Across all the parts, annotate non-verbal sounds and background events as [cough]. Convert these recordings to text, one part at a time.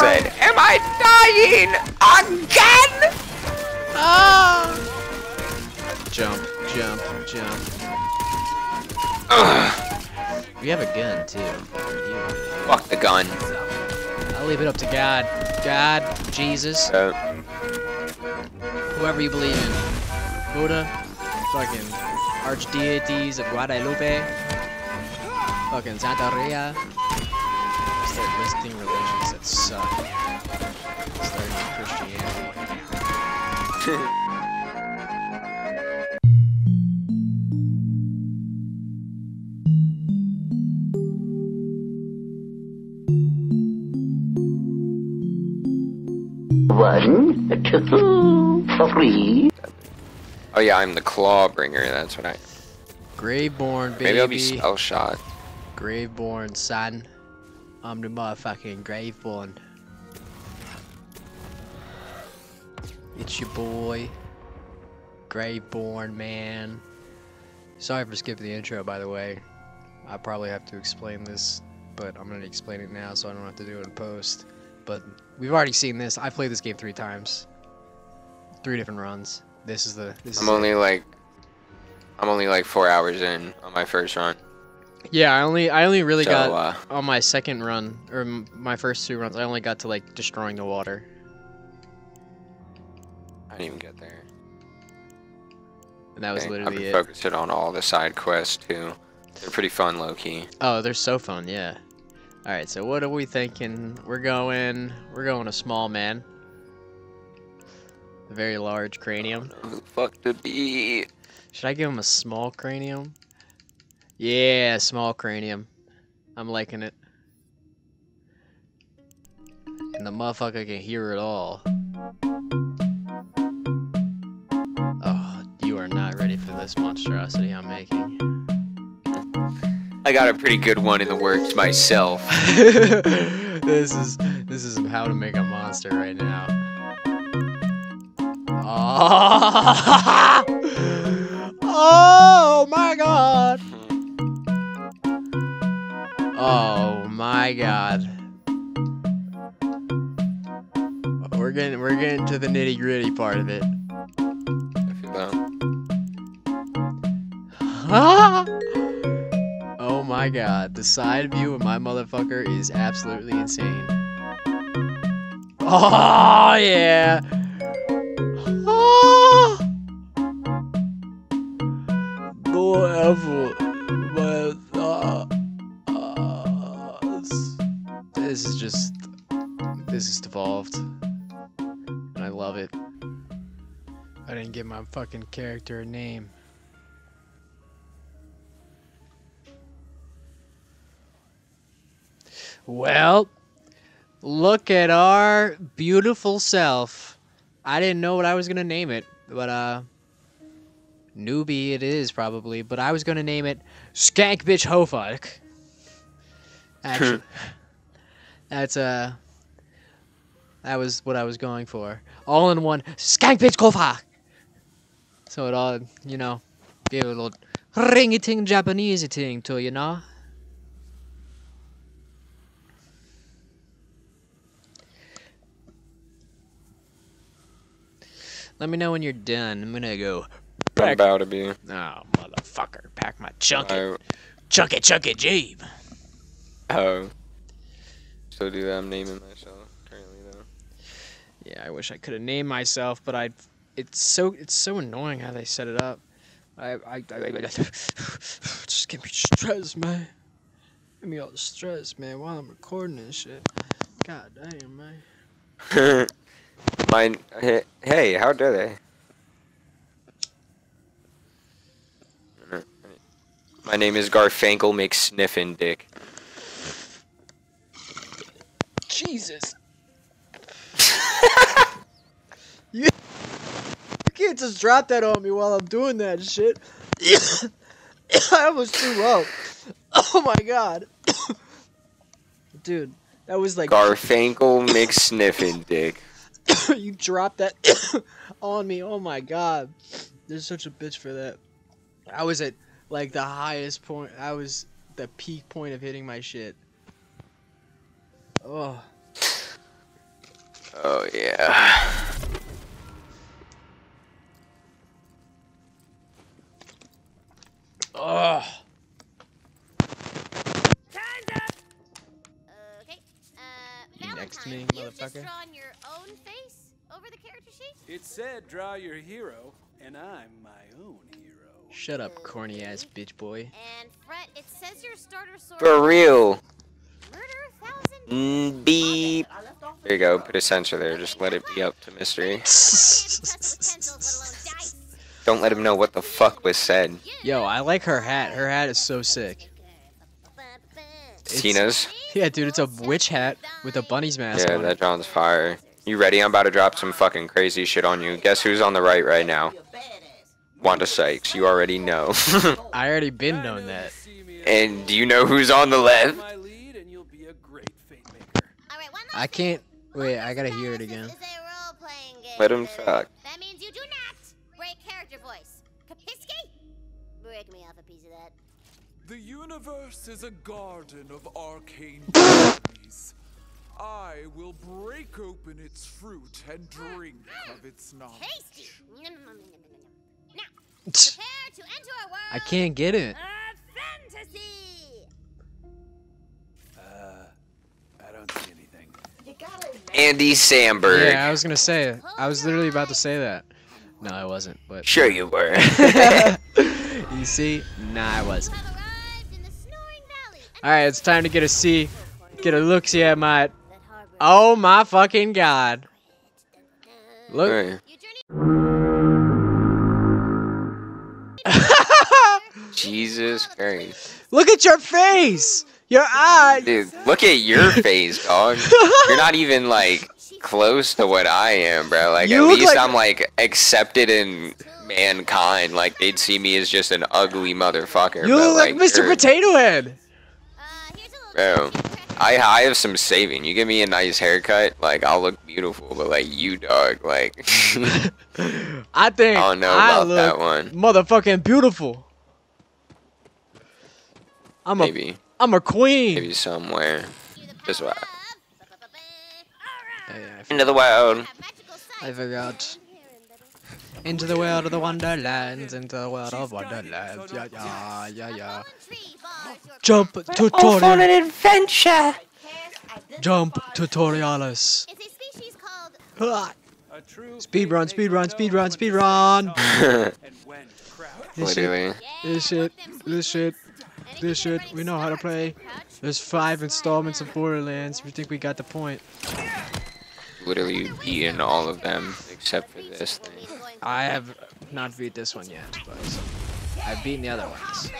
said, Am I dying again? Ah! Jump, jump, jump. We have a gun too. Fuck the gun. I'll leave it up to God. God, Jesus, Uh, whoever you believe in. Buddha, fucking archdeities of Guadalupe, fucking Santeria. Start listing religions that suck. Starting with Christianity. One, two, three. oh yeah, I'm the claw bringer. That's what I. Graveborn, baby. Maybe I'll be spell shot. Graveborn, son. I'm the motherfucking Graveborn. It's your boy, Graveborn, man. Sorry for skipping the intro, by the way. I probably have to explain this, but I'm gonna explain it now so I don't have to do it in post. But we've already seen this. I played this game three times, three different runs. This is the. This I'm it. only like. I'm only like four hours in on my first run. Yeah, I only I only really So, got uh, on my second run or my first two runs. I only got to like destroying the water. I didn't even get there. And that was Okay, I've been it. focusing on all the side quests too. They're pretty fun, low key. Oh, they're so fun, yeah. All right, so what are we thinking? We're going we're going a small man. A very large cranium. Who the fuck to be? Should I give him a small cranium? Yeah, small cranium. I'm liking it. And the motherfucker can hear it all. Oh, you are not ready for this monstrosity I'm making. I got a pretty good one in the works myself. [laughs] this is this is how to make a monster right now. Oh, [laughs] oh my god. Oh my god. We're getting we're getting to the nitty gritty part of it. If you will. [laughs] oh my god, the side view of my motherfucker is absolutely insane. [laughs] Oh yeah. Character a name. Well, look at our beautiful self. I didn't know what I was gonna name it, but uh, newbie it is probably. But I was gonna name it Skank Bitch Hofuck. Actually, [laughs] that's uh, that was what I was going for. All in one, Skank Bitch Hofuck. So it all, you know, gave a little ringy ting Japanese ting to you know. Let me know when you're done. I'm gonna go. I'm Back. about to be. Oh, motherfucker. Pack my chunk it. I, Chunk it, chunk it, Jeeb. oh. So do that. I'm naming myself currently though. Yeah, I wish I could have named myself, but I. It's so it's so annoying how they set it up. I I, I, I [sighs] just get me stressed, man. Get me all stressed, man, while I'm recording this shit. God damn, man. [laughs] Mine. Hey, how dare they? My name is Garfankel McSniffin Dick. Jesus. [laughs] you can't just drop that on me while I'm doing that shit. [coughs] I almost threw up. Oh my god. [coughs] Dude, that was like Garfankel McSniffin [coughs] Dick. you dropped that on me. Oh my god. There's such a bitch for that. I was at like the highest point. I was the peak point of hitting my shit. Oh. Oh yeah. Okay. Uh, You next to Valentine, me, you've just motherfucker? drawn your own face over the character sheet? It said draw your hero, and I'm my own hero. Shut up, corny ass bitch boy. And Frette, it says your starter sword. For real. Murder thousand. Mm, beep. There you go. Put a sensor there. Just let it be up to mystery. Can't trust with pencils, let alone dice. Don't let him know what the fuck was said. Yo, I like her hat. Her hat is so sick. It's- Tina's. Yeah, dude, it's a witch hat with a bunny's mask Yeah, on that it. John's fire. You ready? I'm about to drop some fucking crazy shit on you. Guess who's on the right right now? Wanda Sykes. You already know. [laughs] I already been known that. and do you know who's on the left? Lead, and you'll be a great fate maker. Alright, one last I can't. Wait, I gotta hear it again. is a role-playing game, Let him baby. talk. That means you do not The universe is a garden of arcane [laughs] journeys. I will break open its fruit and drink of its knowledge. Tasty. Nom, nom, nom, nom, nom, nom. Now, prepare to enter a world I can't get it. of fantasy. Uh, I don't see anything. Andy Samberg. Yeah, I was gonna say it. I was literally about to say that. No, I wasn't. But Sure you were. [laughs] [laughs] you see, nah, I wasn't. Have arrived in the Snoring Valley. and All right, it's time to get a C. Get a look see at my. Oh my fucking god! Look. [laughs] Jesus Christ. Look at your face. Your eye. Dude, look at your [laughs] face, dog. You're not even like close to what I am, bro. Like You at least like- I'm like accepted in mankind. Like they'd see me as just an ugly motherfucker. You look like Mr. Potato Head. Uh, here's a little Bro, I I have some saving. You give me a nice haircut, like I'll look beautiful. But like you, dog, like [laughs] I think I don't know I about look that one. motherfucking beautiful. I'm a Maybe, am a queen. maybe somewhere. This way. Yeah, I Into the world. I forgot. Into the world of the wonderlands, into the world of wonderlands. Yeah, yeah, yeah, yeah. Jump tutorial. adventure. Jump tutorialis. It's a species called Ah, Speed run, speed run, speed run, speed run. stop and when [laughs] to crouch. This shit, this shit, this shit, this shit. We know how to play. There's five installments of Borderlands. We think we got the point. Literally beaten all of them except for this thing. I have not beat this one yet, but I've beaten the other ones.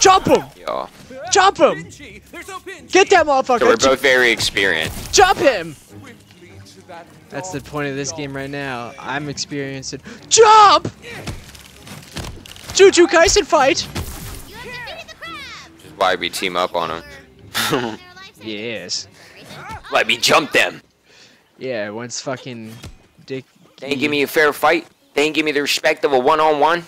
Jump him! Y'all. Jump him! Pinchy, there's no pinch. Get that motherfucker! So we're both very experienced. Jump him! Swiftly to that That's the point of this game right now. I'm experiencing. Jump! Juju Kaisen fight! You have defeated the crab. Why we team up on him. [laughs] Yes. Let me jump them. Yeah, once fucking. They ain't give me a fair fight. They ain't give me the respect of a one-on-one.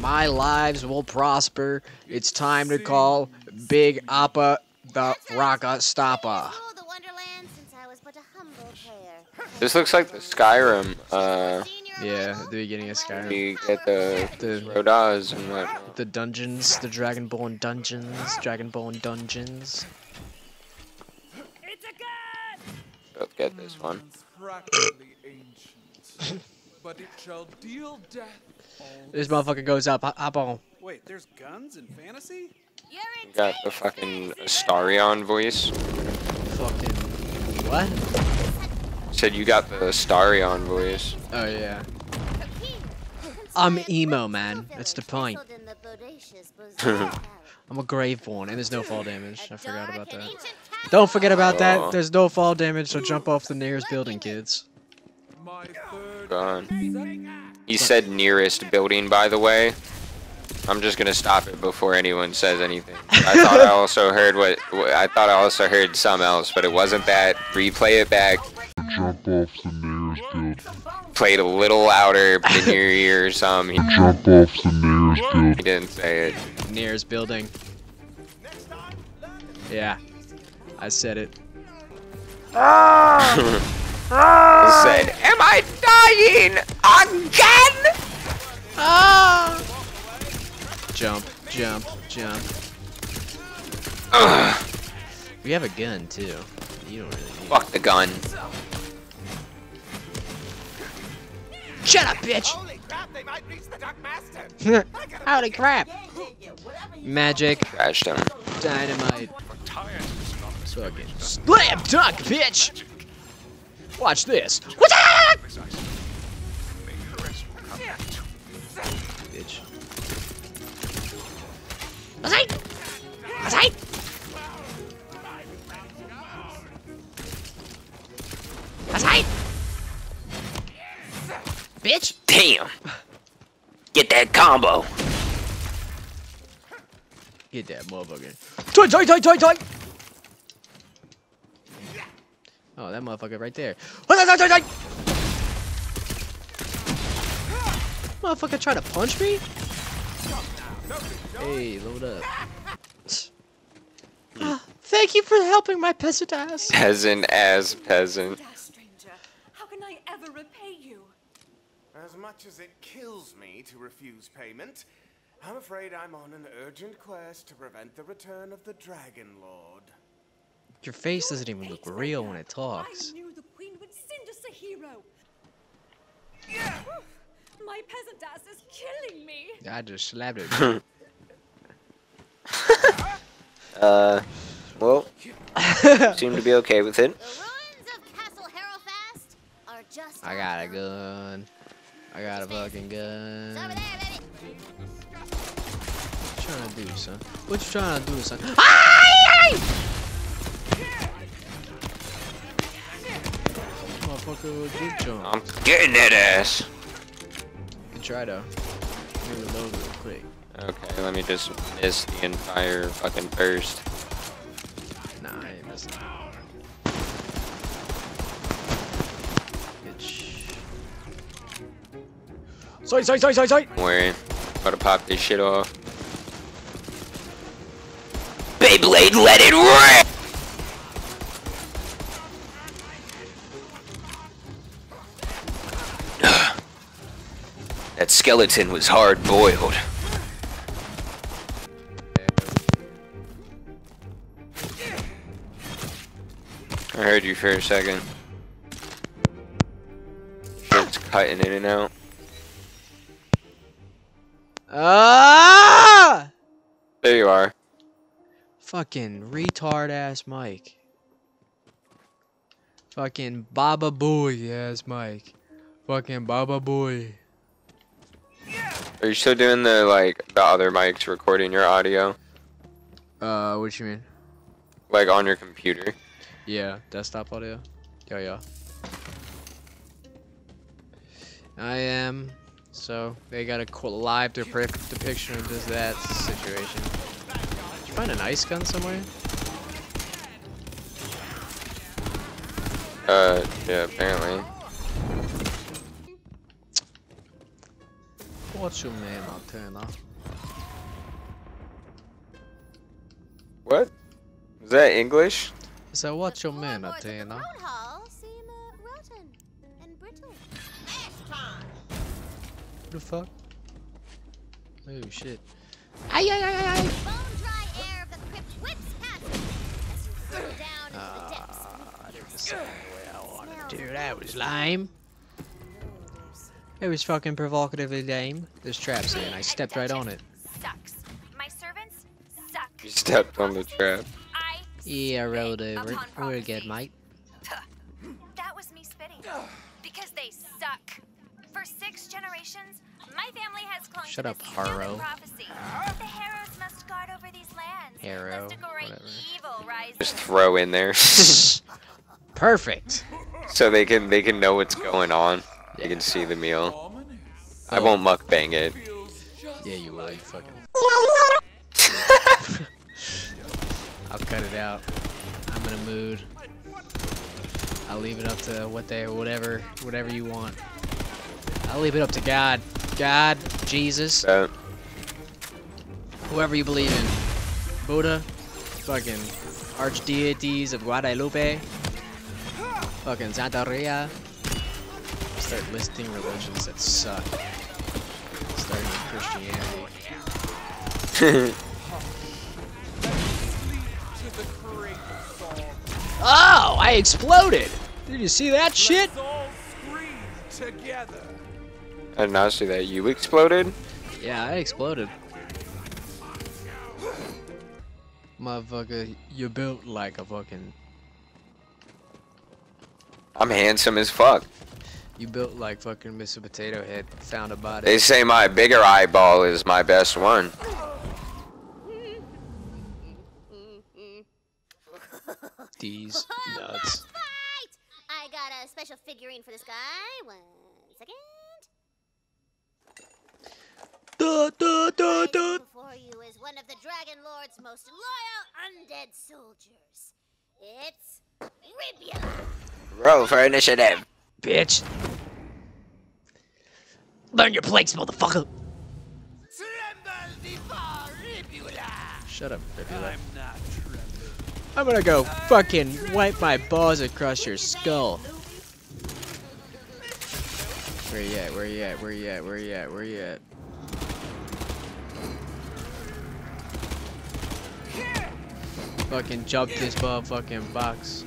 My lives will prosper. It's time to call Big Appa the Rocka Stoppa. ruled the Wonderland since I was but a humble player. This looks like the Skyrim. Uh, Yeah, the beginning of Skyrim. you get the The Rodas and whatnot. the dungeons, the Dragonborn dungeons, Dragonborn dungeons. Both get this one. Is practically ancient, but it shall deal death. all This motherfucker goes up. hop- Hop on. Wait, there's guns in fantasy? You're in You got the fucking Starion voice. Fucking what? Said you got the Starion voice. Oh yeah. I'm emo, man. That's the point. [laughs] I'm a Graveborn, and there's no fall damage. I forgot about that. Don't forget about Oh. that. There's no fall damage, so jump off the nearest building, kids. My third Gone. He said nearest building, by the way. I'm just gonna stop it before anyone says anything. I thought I also heard what what- I thought I also heard some else, but it wasn't that. Replay it back. jump off the nearest building. Play it a little louder in your ear or something. He, [laughs] Jump off the nearest he didn't say it. Nearest building. Yeah. I said it. [laughs] I said, am I dying again? Ah! Jump, jump, jump. We have a gun too. You don't really need Fuck the gun. Shut up, bitch! Holy crap, they might reach the Dark Master! [laughs] Holy crap! Magic, Crashed him. dynamite. Fucking slam dunk, bitch! Watch this. What's that? Bitch. Aside! Aside! Aside! Bitch! Damn. Get that combo. Get that motherfucker. Toy, toy, toy, toy, toy! Oh, that motherfucker right there. Motherfucker trying to punch me? Hey, load up. Ah, [laughs] Thank you for helping my peasant ass. Peasant as peasant. stranger. How can I ever repay you? As much as it kills me to refuse payment, I'm afraid I'm on an urgent quest to prevent the return of the Dragon Lord. Your face doesn't even look real when it talks. I talks. knew the queen would send us a hero. My peasant ass is killing me. I just slapped it. [laughs] Uh, well, [laughs] seem to be okay with it. The ruins of Castle Harrowfast are just. I got a gun. I got a fucking gun. There. What you trying to do, son? What you trying to do, son? Motherfucker, good jump. I'm getting that ass. Good try me reload real quick. Okay, let me just miss the entire fucking burst. Nah, I ain't missing. Bitch. Sorry, sorry, sorry, sorry, sorry. Don't worry. About to pop this shit off. Beyblade, let it rip! Skeleton was hard boiled. I heard you for a second. Shit's cutting in and out. Ah! There you are. Fucking retard ass Mike. Fucking Baba Boy ass Mike. Fucking Baba Boy. Are you still doing the like the other mics recording your audio? Uh, what you mean? Like on your computer? Yeah, desktop audio. Yeah, yeah. I am. So they got a live depic- depiction of just that situation. Did you find an ice gun somewhere? Uh, yeah, apparently. What's your name, Antenna? What? Is that English? So what's your The man, floorboards of the Antenna? throne hall seem rotten and brittle. Who the fuck? Oh shit. Ay ay ay ay ay! Bone dry air of the crypt whips past as you down into the depths. Ah, didn't sound the way I wanted to. That was lame. It was fucking provocatively lame. There's traps here, and I stepped right on it. Sucks. My servants suck. You stepped on the trap. I Yeah, I rolled over it. upon We're good, prophecy. mate. That was me spitting. Because they suck. For six generations, my family has clung Shut up, this Harrow. prophecy. The Harrows must guard over these lands. Harrow, Lest a great whatever. evil rise Just throw in there, [laughs] Perfect. so they can they can know what's going on. They can see the meal. I won't mukbang it. Yeah, you will. You fucking. [laughs] [laughs] I'll cut it out. I'm in a mood. I'll leave it up to what they, whatever, whatever you want. I'll leave it up to God, God, Jesus, So, whoever you believe in, Buddha, fucking archdeities of Guadalupe. Fucking Santeria. Start listing religions that suck. Starting with Christianity. To the creator song. Oh, I exploded! Did you see that shit? Let's all scream together. I did not see that. You exploded? Yeah, I exploded. Motherfucker, you built like a fucking. I'm handsome as fuck. You built like fucking Mr. Potato Head. Found a body. They say my bigger eyeball is my best one. [laughs] These nuts. Fight! I got a special figurine for this guy. One second. Da, da, da, da. Right before you is one of the Dragon Lord's most loyal undead soldiers. It's Ribula. Roll for initiative. Bitch. Learn your place, motherfucker. Tremble before Ribula. Shut up, Ribula. I'm not trembling. I'm gonna go fucking wipe my balls across your skull. Where you at? Where you at? Where you at? Where you at? Where you at? Fucking jump this motherfucking box.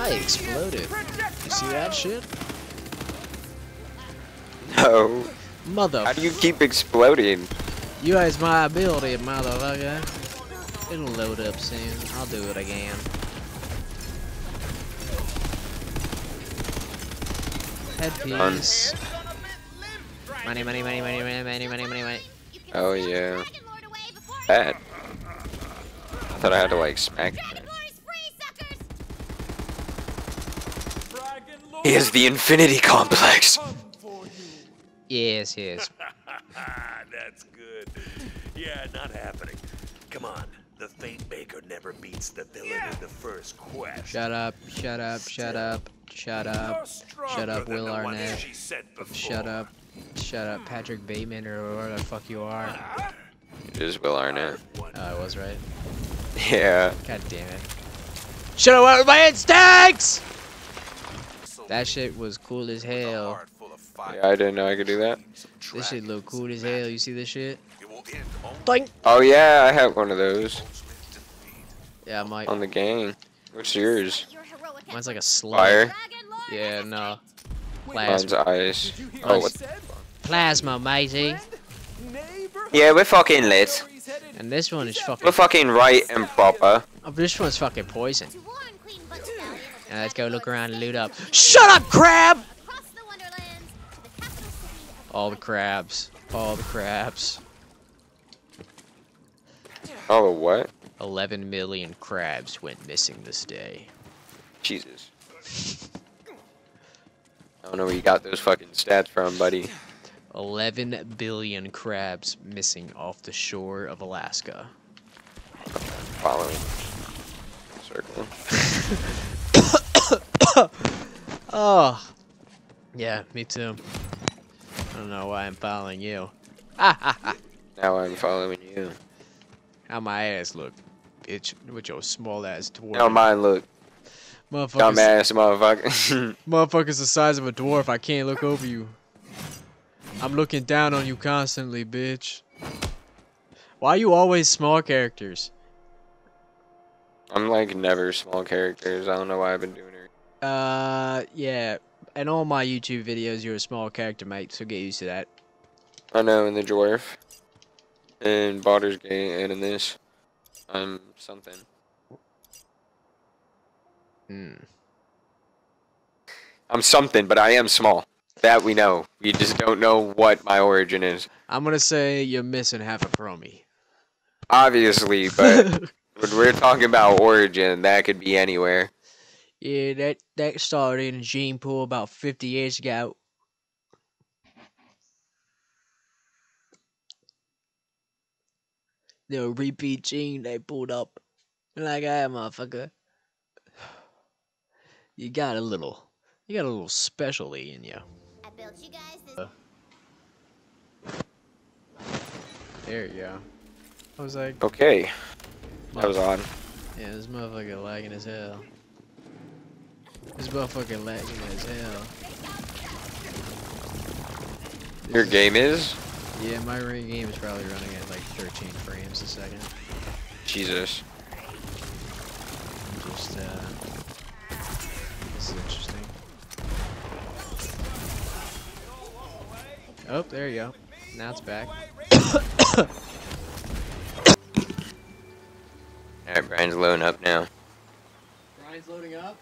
I exploded. You see that shit? No. Mother. How do you keep exploding? You is my ability, motherfucker. It'll load up soon. I'll do it again. Headpiece. Money, money, money, money, money, money, money, money, money. Oh yeah. Dragon Lord away before Bad. I thought I had to like smack. Dragon Lord is free, suckers! Dragon Lord. He has the infinity complex. Come for you. Yes, yes. [laughs] That's good. Yeah, not happening. Come on. The Fate Maker never beats the villain in the first quest. Shut up, shut up, shut up, shut up, shut up, Will Arnett. she sent. Shut up, shut up, Patrick Bateman, or whatever the fuck you are. It is Will Arnett. Oh, I was right. [laughs] Yeah. God damn it. Shut up with my instincts! That shit was cool as hell. Heart full of fire. Yeah, I didn't know I could do that. This shit look cool as hell. You see this shit? It will end only Doink! Oh yeah, I have one of those. Yeah, Mike. on the gang. What's yours? Mine's like a effort. slug. Fire. Yeah, no. escaped. Mine's Plasma. ice. Did you hear Oh, what what? he said? Plasma, matey. Yeah, we're fucking lit. And this one is fucking. We're fucking. fucking right and proper. Oh, this one's fucking poison. Now let's go look around and loot up. Shut up, crab! Across the Wonderlands to the capital city of All the crabs. All the crabs. Oh, what? 11 million crabs went missing this day. Jesus. I don't know where you got those fucking stats from, buddy. 11 billion crabs missing off the shore of Alaska. Following. Circle. [laughs] [laughs] Oh. Yeah, me too. I don't know why I'm following you. [laughs] Now I'm following you. How my ass look, bitch, with your small ass dwarf. Now mine look. Motherfuckers, Dumbass motherfucker. [laughs] motherfuckers the size of a dwarf. I can't look over you. I'm looking down on you constantly, bitch. Why you always small characters? I'm like never small characters. I don't know why I've been doing it. Uh, yeah. In all my YouTube videos, you're a small character, mate, so get used to that. I know in the dwarf. In Baldur's Gate and in this. I'm something. Hmm. I'm something, but I am small. That we know. We just don't know what my origin is. I'm gonna say you're missing half a promi. Obviously, but [laughs] when we're talking about origin, that could be anywhere. Yeah, that that started in a gene pool about 50 years ago. The repeat gene they pulled up. Like, ah, motherfucker. You got a little, you got a little specialty in you. I built you guys this. Uh. There you go. I was like, Okay. That was odd. yeah, this motherfucker lagging as hell. This motherfucker lagging as hell. Your game is? Yeah, my ring game is probably running at like 13 frames a second. Jesus. Just, uh, this is interesting. Oh, there you go. Now it's back. [coughs] Alright, Brian's loading up now. Brian's loading up.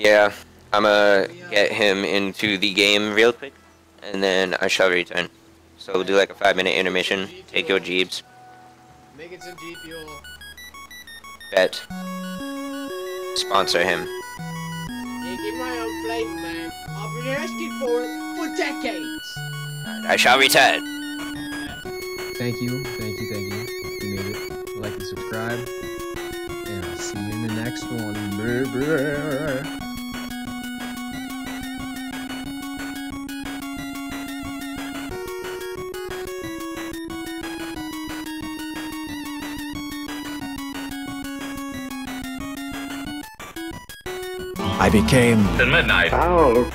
Yeah, I'm gonna get him into the game real quick, and then I shall return. So we'll do like a five minute intermission. Take your jeeps. Making some G fuel. Bet. Sponsor him. Yeah, get my own flavor, man. I've been asking for it for decades. I shall return. Thank you, thank you, thank you. You made it. Like and subscribe. And I'll see you in the next one, baby. I became Till midnight. Ow.